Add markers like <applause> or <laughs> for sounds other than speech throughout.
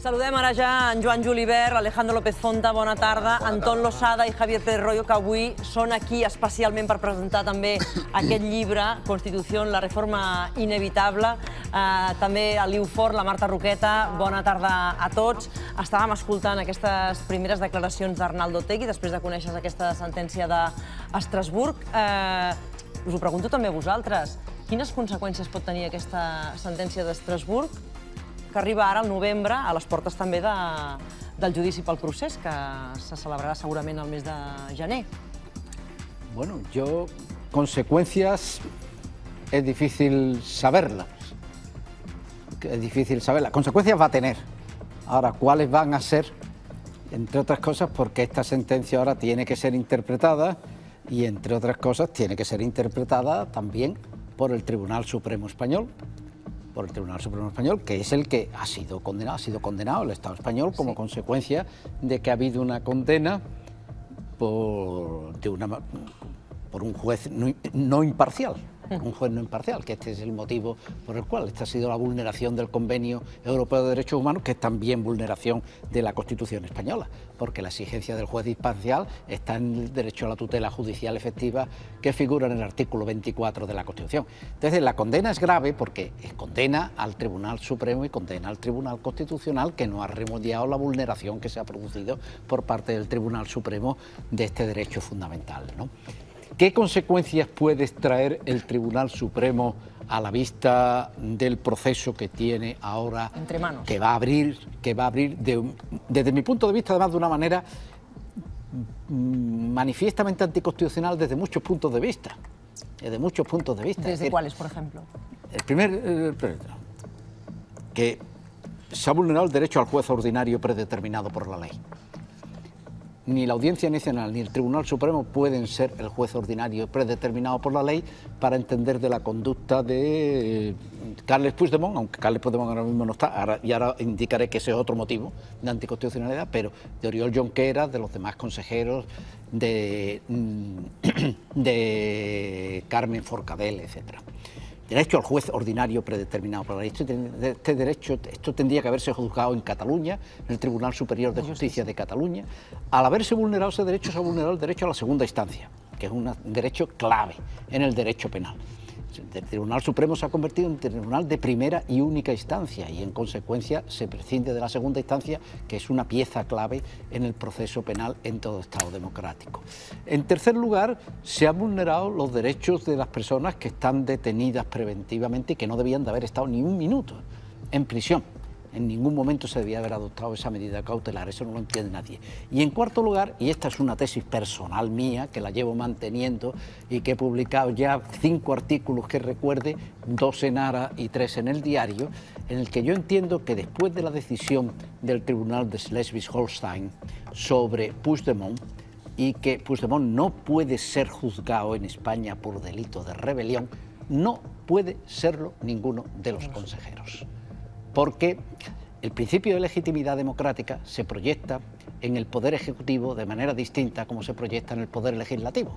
Saludem ara ja en Joan Julivert, Alejandro López Fonta, bona tarda, bona Anton tarda. Losada i Javier Pérez Royo, que avui són aquí especialment per presentar també <coughs> aquest llibre, Constitució, la reforma inevitable. Eh, també a Liu Fort, la Marta Roqueta, bona tarda a tots. Estàvem escoltant aquestes primeres declaracions d'Arnaldo Tegui, després de conèixer aquesta sentència d'Estrasburg. Eh, us ho pregunto també a vosaltres. Quines conseqüències pot tenir aquesta sentència d'Estrasburg que arriba ara al novembre, a les portes també de, del judici pel procés, que se celebrarà segurament el mes de gener. Bueno, yo, consecuencias, es difícil saberlas. Es difícil saberlas. Consecuencias va a tener. Ahora, ¿cuáles van a ser? Entre otras cosas, porque esta sentencia ahora tiene que ser interpretada y, entre otras cosas, tiene que ser interpretada también por el Tribunal Supremo Español, por el Tribunal Supremo Español, que es el que ha sido condenado, ha sido condenado el Estado español como consecuencia de que ha habido una condena por, de una, por un juez no imparcial <laughs> un juez no imparcial, que este es el motivo por el cual esta ha sido la vulneración del Convenio Europeo de Derechos Humanos, que es también vulneración de la Constitución española, porque la exigencia del juez imparcial está en el derecho a la tutela judicial efectiva que figura en el artículo 24 de la Constitución. Entonces, la condena es grave porque condena al Tribunal Supremo y condena al Tribunal Constitucional que no ha remediado la vulneración que se ha producido por parte del Tribunal Supremo de este derecho fundamental. ¿no? ¿Qué consecuencias puede extraer el Tribunal Supremo a la vista del proceso que tiene ahora, Entre manos. que va a abrir, que va a abrir desde mi punto de vista, además de una manera mm, manifiestamente anticonstitucional desde muchos puntos de vista, desde muchos puntos de vista. ¿Desde cuáles, por ejemplo? El primer, eh, que se ha vulnerado el derecho al juez ordinario predeterminado por la ley ni la Audiencia Nacional ni el Tribunal Supremo pueden ser el juez ordinario predeterminado por la ley para entender de la conducta de eh, Carles Puigdemont, aunque Carles Puigdemont ahora mismo no está, y ahora indicaré que ese es otro motivo de anticonstitucionalidad, pero de Oriol Jonqueras, de los demás consejeros, de, mm, <coughs> de Carmen Forcadell, etcétera derecho al juez ordinario predeterminado por la ley. Este, este, derecho, esto tendría que haberse juzgado en Cataluña, en el Tribunal Superior de Justicia de Cataluña. Al haberse vulnerado ese derecho, se ha vulnerado el derecho a la segunda instancia, que es un derecho clave en el derecho penal. El Tribunal Supremo se ha convertido en tribunal de primera y única instancia y en consecuencia se prescinde de la segunda instancia, que es una pieza clave en el proceso penal en todo Estado democrático. En tercer lugar, se han vulnerado los derechos de las personas que están detenidas preventivamente y que no debían de haber estado ni un minuto en prisión en ningún momento se debía haber adoptado esa medida cautelar, eso no lo entiende nadie. Y en cuarto lugar, y esta es una tesis personal mía, que la llevo manteniendo y que he publicado ya cinco artículos que recuerde, dos en ARA y tres en el diario, en el que yo entiendo que después de la decisión del Tribunal de Schleswig-Holstein sobre Puigdemont, y que Puigdemont no puede ser juzgado en España por delito de rebelión, no puede serlo ninguno de los consejeros porque el principio de legitimidad democrática se proyecta en el Poder Ejecutivo de manera distinta como se proyecta en el Poder Legislativo.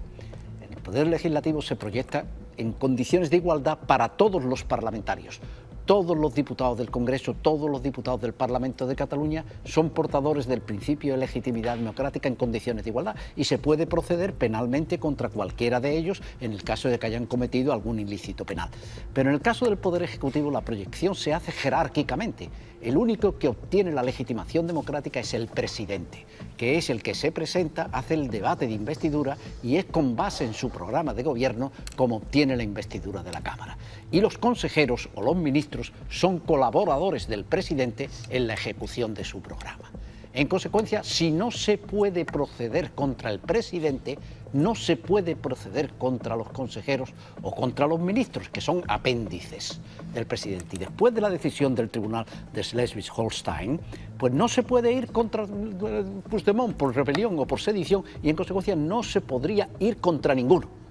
En el Poder Legislativo se proyecta en condiciones de igualdad para todos los parlamentarios todos los diputados del Congreso, todos los diputados del Parlamento de Cataluña son portadores del principio de legitimidad democrática en condiciones de igualdad y se puede proceder penalmente contra cualquiera de ellos en el caso de que hayan cometido algún ilícito penal. Pero en el caso del Poder Ejecutivo la proyección se hace jerárquicamente. El único que obtiene la legitimación democrática es el presidente, que es el que se presenta, hace el debate de investidura y es con base en su programa de gobierno como obtiene la investidura de la Cámara. Y los consejeros o los ministros son colaboradores del presidente en la ejecución de su programa. En consecuencia, si no se puede proceder contra el presidente, no se puede proceder contra los consejeros o contra los ministros, que son apéndices del presidente. Y después de la decisión del Tribunal de Schleswig-Holstein, pues no se puede ir contra Puigdemont por rebelión o por sedición y en consecuencia no se podría ir contra ninguno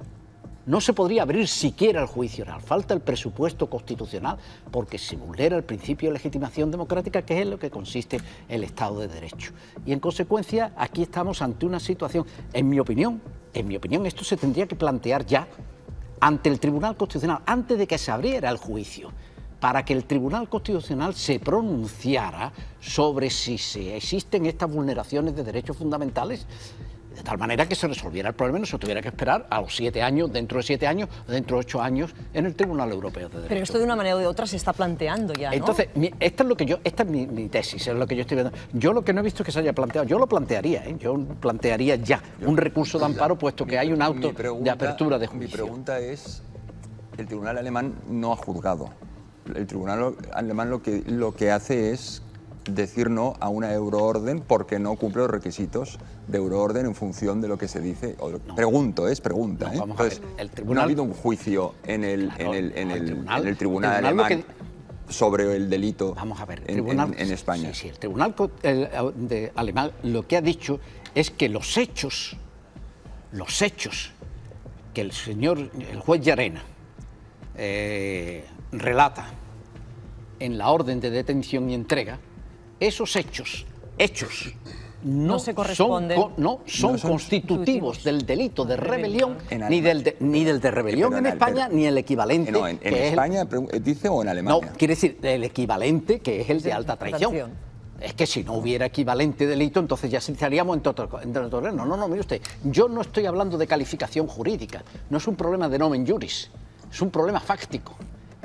no se podría abrir siquiera el juicio oral. Falta el presupuesto constitucional porque se vulnera el principio de legitimación democrática, que es en lo que consiste el Estado de Derecho. Y en consecuencia, aquí estamos ante una situación, en mi opinión, en mi opinión, esto se tendría que plantear ya ante el Tribunal Constitucional, antes de que se abriera el juicio. para que el Tribunal Constitucional se pronunciara sobre si se existen estas vulneraciones de derechos fundamentales de tal manera que se resolviera el problema y no se tuviera que esperar a los siete años, dentro de siete años, dentro de ocho años, en el Tribunal Europeo de Derechos Pero esto de una manera o de otra se está planteando ya, ¿no? Entonces, esta es lo que yo, esta es mi, tesis, es lo que yo estoy viendo. Yo lo que no he visto es que se haya planteado, yo lo plantearía, ¿eh? yo plantearía ya un recurso de amparo, puesto que hay un auto de apertura de juicio. Mi pregunta es, el Tribunal Alemán no ha juzgado. El Tribunal Alemán lo que, lo que hace es decir no a una euroorden porque no cumple los requisitos de euroorden en función de lo que se dice. Pregunto, es pregunta. ¿eh? el tribunal... no ha habido un juicio en el, en el, en el, tribunal, en el tribunal alemán sobre el delito vamos a ver, en, España. Sí, sí, el tribunal de alemán lo que ha dicho es que los hechos, los hechos que el señor, el juez Llarena, eh, relata en la orden de detención y entrega, esos hechos, hechos, no, se son, no, son, constitutivos del delito de rebelión, ni del de, ni del de rebelión en España, ni el equivalente. No, en, España dice o en Alemania. No, quiere decir el equivalente que es el de alta traición. Es que si no hubiera equivalente delito, entonces ya estaríamos en otro, No, no, no, mire usted, yo no estoy hablando de calificación jurídica, no es un problema de nomen juris, es un problema fáctico.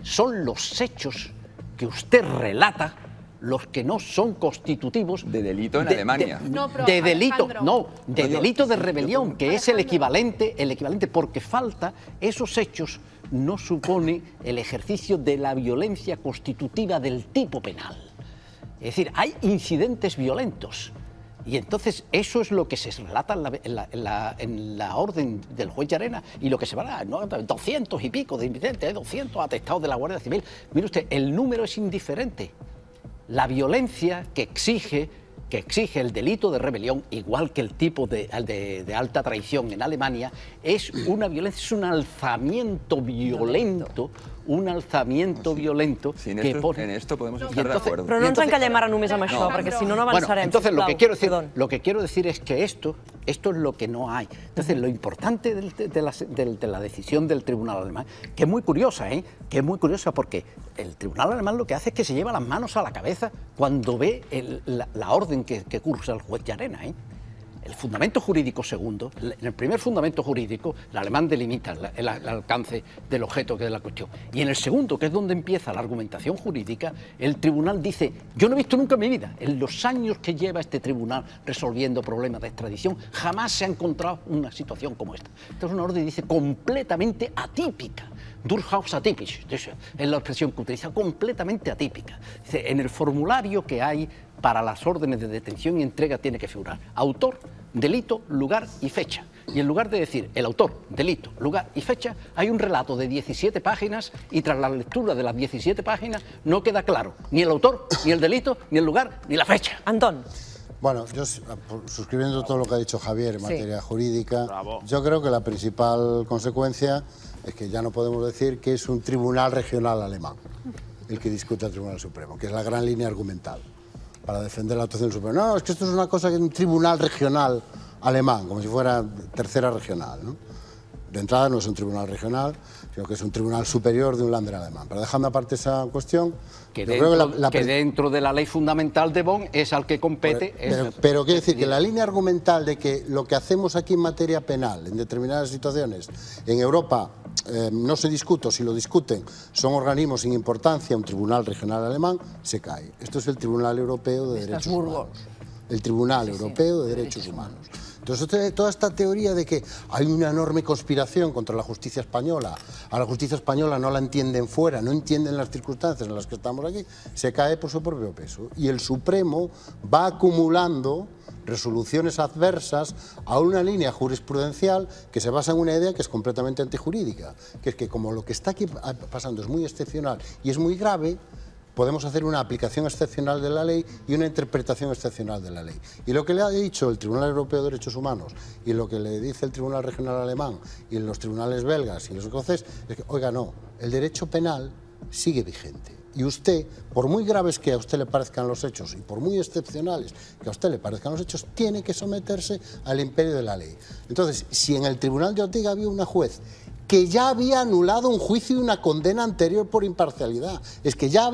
Son los hechos que usted relata los que no son constitutivos de delito en Alemania. De, no, de delito, no, de delito de rebelión, que es el equivalente, el equivalente, porque falta esos hechos no supone el ejercicio de la violencia constitutiva del tipo penal. Es decir, hay incidentes violentos. Y entonces eso es lo que se relata en la, orden del juez Arena y lo que se va a ¿no? 200 y pico de incidentes, 200 atestados de la Guardia Civil. Mire usted, el número es indiferente la violencia que exige, que exige el delito de rebelión, igual que el tipo de, alta traición en Alemania, es una violencia, es un alzamiento. violento un alzamiento violento en que esto, En esto podemos estar de acuerdo. Pero no ens encallem ara només amb això, perquè si no, no avançarem. entonces, lo que, quiero decir, lo que quiero decir es que esto, esto es lo que no hay. Entonces, lo importante de, la, decisión del tribunal alemán, que es muy curiosa, ¿eh? que es muy curiosa porque el tribunal alemán lo que hace es que se lleva las manos a la cabeza cuando ve la, orden que, cursa el juez Llarena. ¿eh? El fundamento jurídico segundo, en el primer fundamento jurídico, el alemán delimita el, alcance del objeto que es la cuestión. Y en el segundo, que es donde empieza la argumentación jurídica, el tribunal dice, yo no he visto nunca en mi vida, en los años que lleva este tribunal resolviendo problemas de extradición, jamás se ha encontrado una situación como esta. Esta es una orden, dice, completamente atípica. Durchaus atypisch, es la expresión que utiliza, completamente atípica. Dice, en el formulario que hay para las órdenes de detención y entrega tiene que figurar autor, delito, lugar y fecha. Y en lugar de decir el autor, delito, lugar y fecha, hay un relato de 17 páginas y tras la lectura de las 17 páginas no queda claro ni el autor, ni el delito, ni el lugar, ni la fecha. Antón. Bueno, yo suscribiendo todo lo que ha dicho Javier en materia jurídica, yo creo que la principal consecuencia es que ya no podemos decir que es un tribunal regional alemán el que discute el Tribunal Supremo, que es la gran línea argumental para defender la actuación suprema. No, es que esto es una cosa que es un tribunal regional alemán, como si fuera tercera regional. ¿no? De entrada no es un tribunal regional, sino que es un tribunal superior de un lander alemán. Pero dejando aparte esa cuestión... Que, dentro, que, dentro, de la ley fundamental de Bonn es al que compete... Pero, pero, quiero decir que la línea argumental de que lo que hacemos aquí en materia penal, en determinadas situaciones, en Europa eh, no se discute, si lo discuten, son organismos sin importancia, un tribunal regional alemán, se cae. Esto es el Tribunal Europeo de Derechos Humanos. El Tribunal Europeo de Derechos Humanos. Entonces, toda esta teoría de que hay una enorme conspiración contra la justicia española, a la justicia española no la entienden fuera, no entienden las circunstancias en las que estamos aquí, se cae por su propio peso. Y el Supremo va acumulando resoluciones adversas a una línea jurisprudencial que se basa en una idea que es completamente antijurídica, que es que como lo que está aquí pasando es muy excepcional y es muy grave, podemos hacer una aplicación excepcional de la ley y una interpretación excepcional de la ley. Y lo que le ha dicho el Tribunal Europeo de Derechos Humanos y lo que le dice el Tribunal Regional Alemán y los tribunales belgas y los escoceses es que, oiga, no, el derecho penal sigue vigente. Y usted, por muy graves que a usted le parezcan los hechos y por muy excepcionales que a usted le parezcan los hechos, tiene que someterse al imperio de la ley. Entonces, si en el Tribunal de Ortiga había una juez que ya había anulado un juicio y una condena anterior por imparcialidad. Es que ya,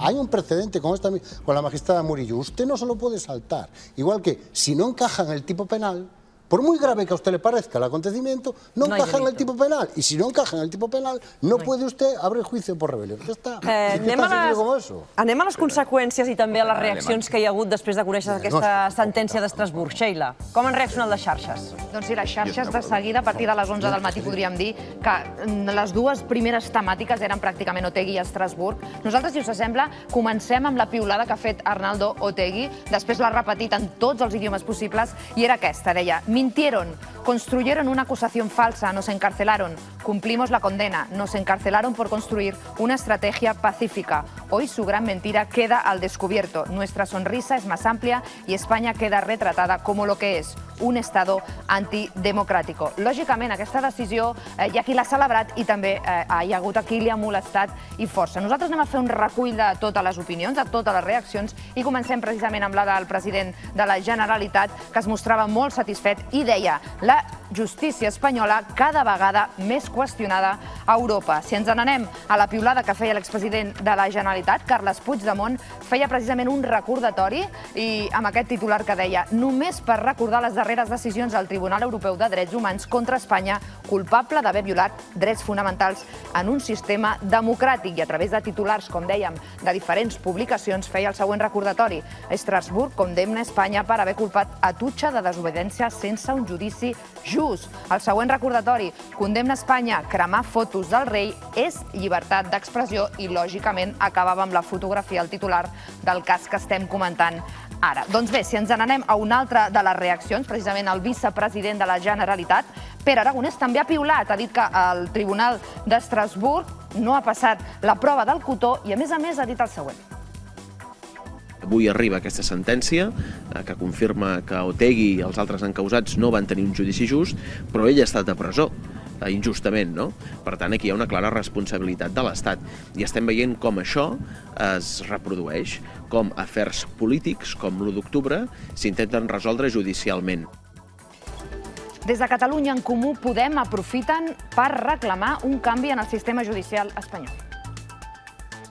hay un precedente con, esta, con la magistrada Murillo. Usted no se lo puede saltar. Igual que si no encaja en el tipo penal, por muy grave que a usted le parezca el acontecimiento, no, encaja en el tipo penal. Y si no encaja en el tipo penal, no, puede usted abrir juicio por rebelión. Ja està. Eh, anem, a les, com anem a les conseqüències i també a les reaccions que hi ha hagut després de conèixer aquesta sentència d'Estrasburg. Sheila, com han reaccionat les xarxes? Doncs sí, les xarxes de seguida, a partir de les 11 del matí, podríem dir que mm, les dues primeres temàtiques eren pràcticament Otegui i Estrasburg. Nosaltres, si us sembla, comencem amb la piulada que ha fet Arnaldo Otegui, després l'ha repetit en tots els idiomes possibles, i era aquesta, deia Mintieron, construyeron una acusación falsa, nos encarcelaron, cumplimos la condena, nos encarcelaron por construir una estrategia pacífica. Hoy su gran mentira queda al descubierto. Nuestra sonrisa es más amplia y España queda retratada como lo que es, un Estado antidemocràtic. Lògicament, aquesta decisió eh, hi ha qui l'ha celebrat i també eh, hi ha hagut qui li ha molestat i força. Nosaltres anem a fer un recull de totes les opinions, de totes les reaccions, i comencem precisament amb la del president de la Generalitat, que es mostrava molt satisfet i deia la justícia espanyola cada vegada més qüestionada a Europa. Si ens n'anem a la piulada que feia l'expresident de la Generalitat, Carles Puigdemont, feia precisament un recordatori i amb aquest titular que deia només per recordar les darreres decisions del Tribunal Europeu de Drets Humans contra Espanya culpable d'haver violat drets fonamentals en un sistema democràtic i a través de titulars, com dèiem, de diferents publicacions feia el següent recordatori. Estrasburg condemna Espanya per haver culpat a Tutxa de desobediència sense un judici just. El següent recordatori, condemna Espanya cremar fotos del rei és llibertat d'expressió i, lògicament, acabava amb la fotografia, el titular del cas que estem comentant ara. Doncs bé, si ens n'anem a una altra de les reaccions, precisament el vicepresident de la Generalitat, Pere Aragonès també ha piulat, ha dit que el Tribunal d'Estrasburg no ha passat la prova del cotó i, a més a més, ha dit el següent. Avui arriba aquesta sentència eh, que confirma que Otegui i els altres encausats no van tenir un judici just, però ell ha estat a presó eh, injustament, no? Per tant, aquí hi ha una clara responsabilitat de l'Estat. I estem veient com això es reprodueix, com afers polítics, com l'1 d'octubre, s'intenten resoldre judicialment. Des de Catalunya en Comú Podem aprofiten per reclamar un canvi en el sistema judicial espanyol.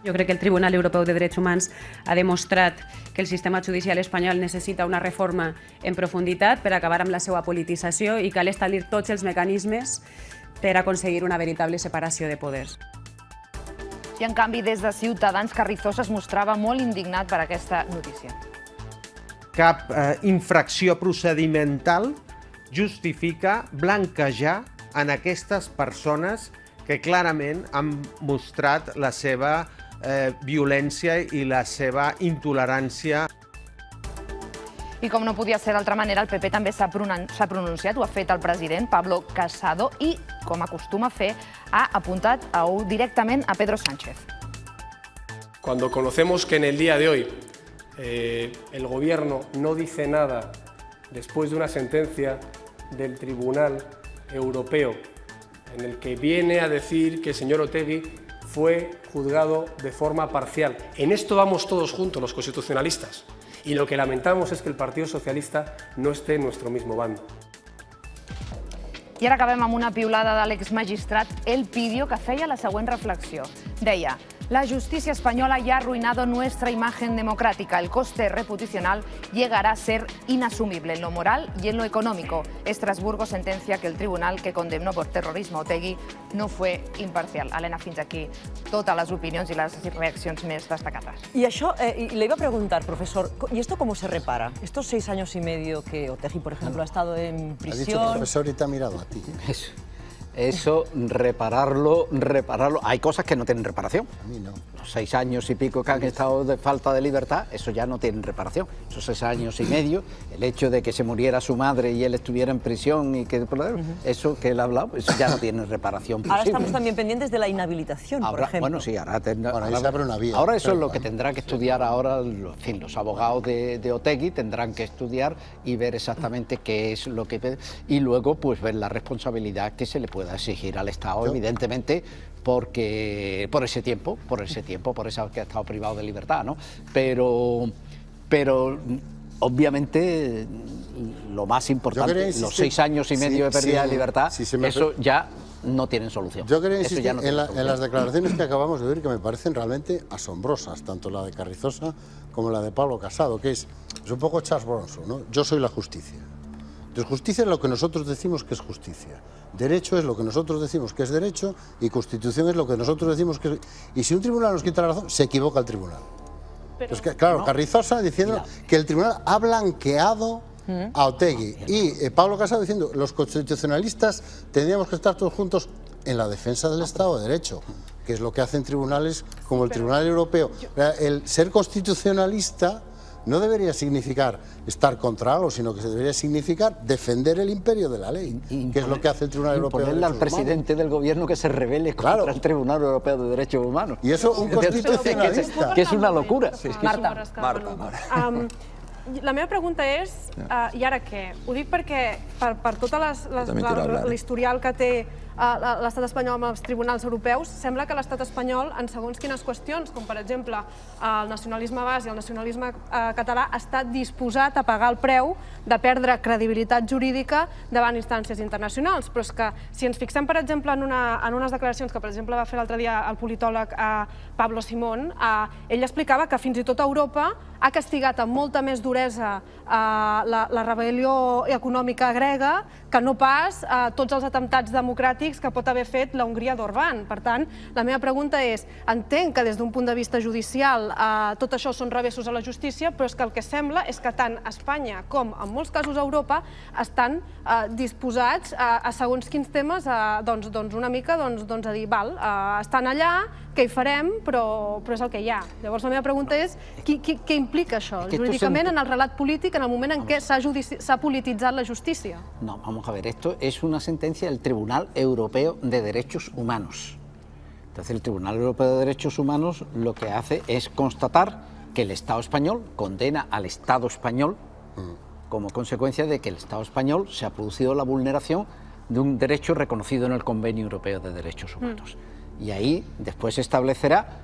Jo crec que el Tribunal Europeu de Drets Humans ha demostrat que el sistema judicial espanyol necessita una reforma en profunditat per acabar amb la seva politització i cal establir tots els mecanismes per aconseguir una veritable separació de poders. I en canvi, des de Ciutadans, Carrizosa es mostrava molt indignat per aquesta notícia. Cap eh, infracció procedimental justifica blanquejar en aquestes persones que clarament han mostrat la seva eh, violència i la seva intolerància. I com no podia ser d'altra manera, el PP també s'ha pronunciat, ho ha fet el president Pablo Casado i, com acostuma a fer, ha apuntat a directament a Pedro Sánchez. Cuando conocemos que en el día de hoy eh, el Gobierno no dice nada después de una sentencia del Tribunal Europeo en el que viene a decir que el señor Otegui fue juzgado de forma parcial. En esto vamos todos juntos los constitucionalistas y lo que lamentamos es que el Partido Socialista no esté en nuestro mismo bando. I ara acabem amb una piulada de l'exmagistrat El Pidio que feia la següent reflexió. Deia, La justicia española ya ha arruinado nuestra imagen democrática. El coste reputacional llegará a ser inasumible en lo moral y en lo económico. Estrasburgo sentencia que el tribunal que condenó por terrorismo a Otegui no fue imparcial. Elena, fins aquí totes les opinions i les reaccions més destacades. Y això, eh, le iba a preguntar, profesor, ¿y esto cómo se repara? Estos seis años y medio que Otegui, por ejemplo, ha estado en prisión... Ha dicho profesor y te ha mirado a ti. Eso. Eso, repararlo, repararlo. Hay cosas que no tienen reparación. A mí no. Los seis años y pico que han estado de falta de libertad, eso ya no tienen reparación. Esos seis años y medio, el hecho de que se muriera su madre y él estuviera en prisión y que eso que él ha hablado, eso ya no tiene reparación posible. Ahora estamos también pendientes de la inhabilitación, ahora, por ejemplo. Bueno, sí, ahora, tendrá, bueno, ahora, una vía, ahora eso es lo que tendrá que estudiar ahora, en fin, los abogados de, de Otegui tendrán que estudiar y ver exactamente qué es lo que... Y luego, pues ver la responsabilidad que se le pueda exigir al Estado evidentemente, porque por ese tiempo, por ese tiempo, por eso que ha estado privado de libertad, ¿no? Pero, pero obviamente lo más importante, los seis años y medio de pérdida sí, de libertad, sí, se me eso ya no tienen solución. Yo ya no en, la- en las declaraciones que acabamos de oír que me parecen realmente asombrosas, tanto la de Carrizosa como la de Pablo Casado, que es, es un poco Charles Bronson, ¿no? Yo soy la justicia. Entonces, justicia es lo que nosotros decimos que es justicia. Derecho es lo que nosotros decimos que es derecho y constitución es lo que nosotros decimos que es... Y si un tribunal nos quita la razón, se equivoca el tribunal. Pues que, claro, Carrizosa diciendo que el tribunal ha blanqueado a Otegui y eh, Pablo Casado diciendo los constitucionalistas tendríamos que estar todos juntos en la defensa del Estado de Derecho, que es lo que hacen tribunales como el Tribunal Europeo. O sea, El ser constitucionalista no debería significar estar contra algo, sino que se debería significar defender el imperio de la ley, que es lo que hace el Tribunal Europeo de Imponerle al Derechos Humanos. presidente del gobierno que se revele contra Claro. el Tribunal Europeo de Derechos Humanos. Y eso un Es que es- constitucionalista. Que es una locura. Marta. Marta, Marta. Um, la meva pregunta és, uh, i ara què? Ho dic perquè per, per la- hablar. l'historial que té uh, l'estat espanyol amb els tribunals europeus, sembla que l'estat espanyol, en segons quines qüestions, com per exemple el nacionalisme bas i el nacionalisme uh, català, està disposat a pagar el preu de perdre credibilitat jurídica davant instàncies internacionals. Però és que si ens fixem, per exemple, en, una, en unes declaracions que, per exemple, va fer l'altre dia el politòleg uh, Pablo Simón, ell explicava que fins i tot Europa ha castigat amb molta més duresa uh, la, la rebel·lió econòmica grega que no pas uh, tots els atemptats democràtics que pot haver fet la Hongria d'Orbán. Per tant, la meva pregunta és, entenc que des d'un punt de vista judicial uh, tot això són revessos a la justícia, però és que el que sembla és que tant Espanya com, en molts casos, Europa estan disposats a, a segons quins temes a, doncs, doncs una mica doncs, doncs a dir, val, estan allà, què hi farem, però, però és el que hi ha. Llavors la meva pregunta és, qui, qui, què implica això jurídicament en el relat polític en el moment en què s'ha polititzat la justícia? No, vamos a ver, esto es una sentencia del Tribunal Europeo de Derechos Humanos. Entonces el Tribunal Europeo de Derechos Humanos lo que hace es constatar que el Estado español condena al Estado español como consecuencia de que el Estado español se ha producido la vulneración de un derecho reconocido en el Convenio Europeo de Derechos Humanos. Y ahí después se establecerá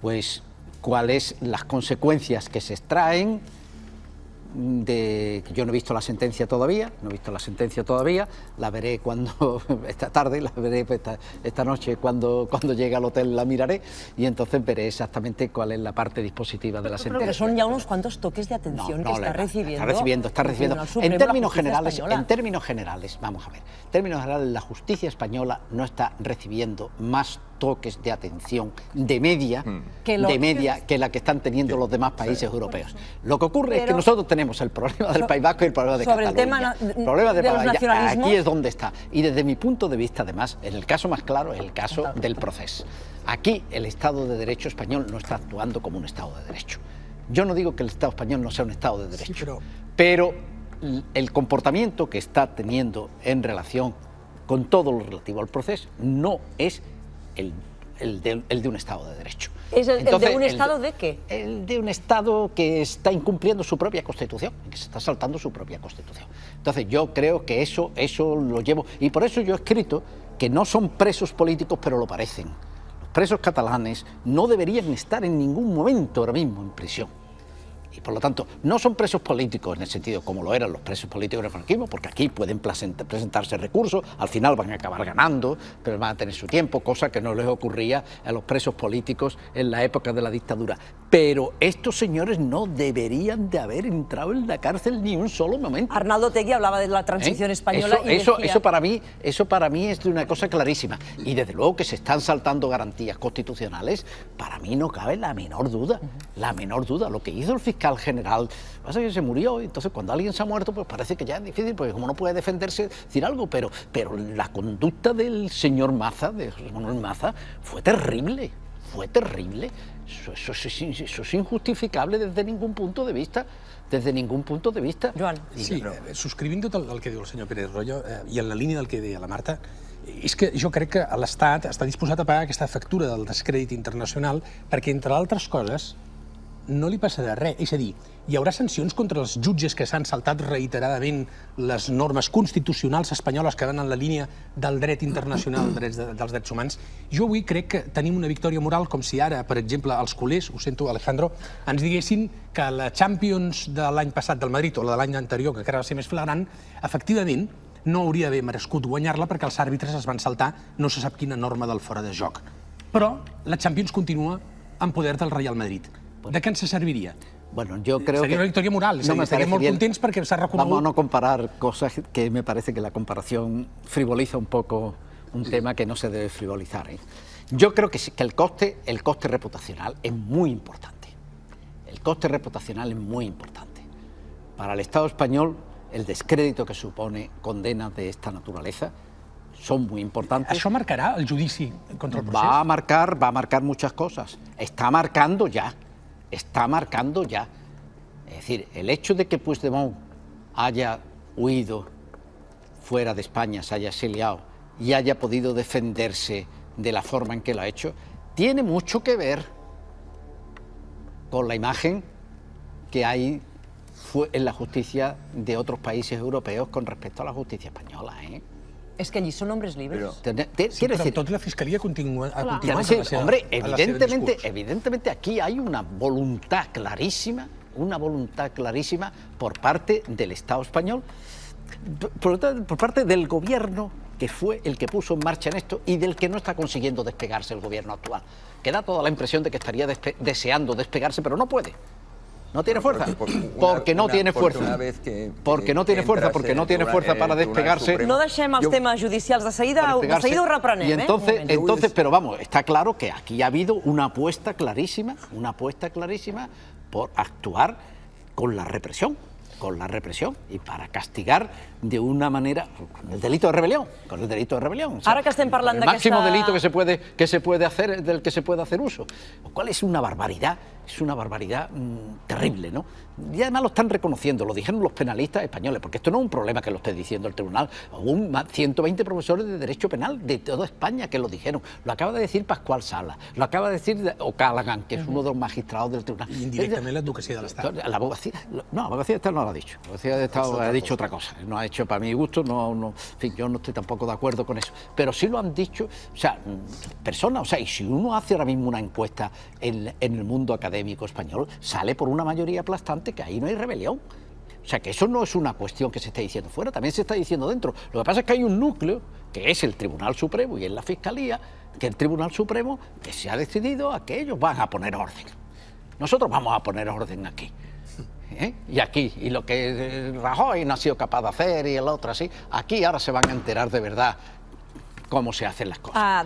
pues cuáles las consecuencias que se extraen de yo no he visto la sentencia todavía, no he visto la sentencia todavía, la veré cuando <laughs> esta tarde, la veré pues, esta, esta noche cuando cuando llegue al hotel la miraré y entonces veré exactamente cuál es la parte dispositiva de la sentencia. Pero son ya unos cuantos toques de atención que está la- recibiendo. Está recibiendo, está recibiendo. En términos generales, española. en términos generales, vamos a ver, en términos generales, la justicia española no está recibiendo más toques de atención de media, Que lo- de media que la que están teniendo los demás países europeos. Lo que ocurre es que nosotros tenemos el problema del So- País Vasco y el problema de sobre el Cataluña. tema na- problema de los nacionalismos- Aquí es donde está. Y desde mi punto de vista, además, en el caso más claro es el caso del proceso. Aquí el Estado de Derecho español no está actuando como un Estado de Derecho. Yo no digo que el Estado español no sea un Estado de Derecho, pero el comportamiento que está teniendo en relación con todo lo relativo al proceso no es el, el de, el de un Estado de Derecho. ¿Es el- el de Entonces, un Estado de qué? El de un Estado que está incumpliendo su propia Constitución, que se está saltando su propia Constitución. Entonces yo creo que eso, eso lo llevo, y por eso yo he escrito que no son presos políticos, pero lo parecen. Los presos catalanes no deberían estar en ningún momento ahora mismo en prisión. Y por lo tanto, no son presos políticos en el sentido como lo eran los presos políticos del franquismo, porque aquí pueden presentarse recursos, al final van a acabar ganando, pero van a tener su tiempo, cosa que no les ocurría a los presos políticos en la época de la dictadura. Pero estos señores no deberían de haber entrado en la cárcel ni un solo momento. Arnaldo Tegui hablaba de la transición ¿Eh? española Eso, y eso, eso para mí, eso para mí es de una cosa clarísima. Y desde luego que se están saltando garantías constitucionales, para mí no cabe la menor duda, la menor duda. Lo que hizo el fiscal general, pasa que se murió, y entonces cuando alguien se ha muerto, pues parece que ya es difícil, porque como no puede defenderse, decir algo, pero, pero la conducta del señor Maza, de José Manuel Maza, fue terrible, fue terrible. Eso, eso es in- eso es injustificable desde ningún punto de vista, desde ningún punto de vista. Joan. Sí, eh, subscrivint tot el, el que diu el senyor Pérez Royo eh, i en la línia del que deia la Marta, és que jo crec que l'Estat està disposat a pagar aquesta factura del descrèdit internacional perquè, entre altres coses, no li passarà res. És a dir, hi haurà sancions contra els jutges que s'han saltat reiteradament les normes constitucionals espanyoles que van en la línia del dret internacional dels <coughs> drets, de, dels drets humans. Jo avui crec que tenim una victòria moral com si ara, per exemple, els culers, ho sento, Alejandro, ens diguessin que la Champions de l'any passat del Madrid o la de l'any anterior, que encara va ser més flagrant, efectivament no hauria d'haver merescut guanyar-la perquè els àrbitres es van saltar no se sap quina norma del fora de joc. Però la Champions continua en poder del Real Madrid. De què ens serviria? Bueno, yo creo Sería que... una victoria moral, no estaríem molt bien. contents perquè s'ha reconegut... Vamos a no comparar cosas que me parece que la comparación frivoliza un poco un tema que no se debe frivolizar. ¿eh? Yo creo que, sí, que el, coste, el coste reputacional es muy importante. El coste reputacional es muy importante. Para el Estado español, el descrédito que supone condenas de esta naturaleza son muy importantes. Això marcarà el judici contra el procés? Va a marcar, va a marcar muchas cosas. Está marcando ya, está marcando ya. Es decir, el hecho de que Puigdemont haya huido fuera de España, se haya exiliado y haya podido defenderse de la forma en que lo ha hecho, tiene mucho que ver con la imagen que hay en la justicia de otros países europeos con respecto a la justicia española. ¿eh? És que allí són hombres libres. Te- te- Sí, quiero però decir, tot la la seva, hombre, evidentemente, evidentemente aquí hay una voluntad clarísima, una voluntad clarísima por parte del Estado español, por, por- por parte del gobierno que fue el que puso en marcha en esto y del que no está consiguiendo despegarse el gobierno actual. Que da toda la impresión de que estaría despe- deseando despegarse, pero no puede. No tiene fuerza. Porque- no tiene fuerza. Porque no tiene fuerza, porque no tiene fuerza para despegarse. No deixem els temes judicials. De seguida, de seguida ho reprenem, Y eh? Entonces, entonces, pero vamos, está claro que aquí ha habido una apuesta clarísima, una apuesta clarísima por actuar con la represión, con la represión y para castigar de una manera con el delito de rebelión, con el delito de rebelión. Ahora que estem parlant el máximo delito que se puede que se puede hacer del que se puede hacer uso, lo cual es una barbaridad, es una barbaridad mm, terrible, ¿no? Y además lo están reconociendo, lo dijeron los penalistas españoles, porque esto no es un problema que lo esté diciendo el tribunal, un, más- 120 profesores de derecho penal de toda España que lo dijeron, lo acaba de decir Pascual Sala, lo acaba de decir de- O'Callaghan, que es uno de los magistrados del tribunal. I indirectament l'advocacia de l'Estat. La abogacía, no, la abogacía de Estado no lo ha dicho. La abogacía de Estado ha dicho otra cosa. No ha hecho para mi gusto, no, no, en fin, yo no estoy tampoco de acuerdo con eso. Pero sí lo han dicho, o sea, mm, personas, o sea, y si uno hace ahora mismo una encuesta en, en el mundo académico español, sale por una mayoría aplastante que ahí no hay rebelión. O sea, que eso no es una cuestión que se está diciendo fuera, también se está diciendo dentro. Lo que pasa es que hay un núcleo, que es el Tribunal Supremo y es la Fiscalía, que el Tribunal Supremo que se ha decidido a que ellos van a poner orden. Nosotros vamos a poner orden aquí. ¿eh? Y aquí, y lo que eh, Rajoy no ha sido capaz de hacer y el otro así, aquí ahora se van a enterar de verdad cómo se hacen las cosas. Ah,